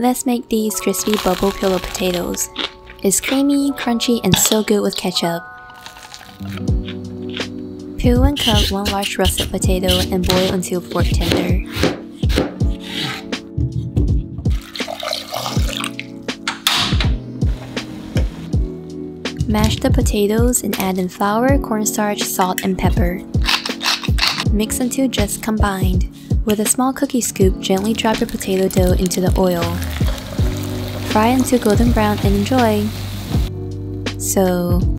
Let's make these crispy bubble pillow potatoes. It's creamy, crunchy, and so good with ketchup. Peel and cut one large russet potato and boil until fork tender. Mash the potatoes and add in flour, cornstarch, salt, and pepper. Mix until just combined. With a small cookie scoop, gently drop your potato dough into the oil. Fry until golden brown and enjoy! So,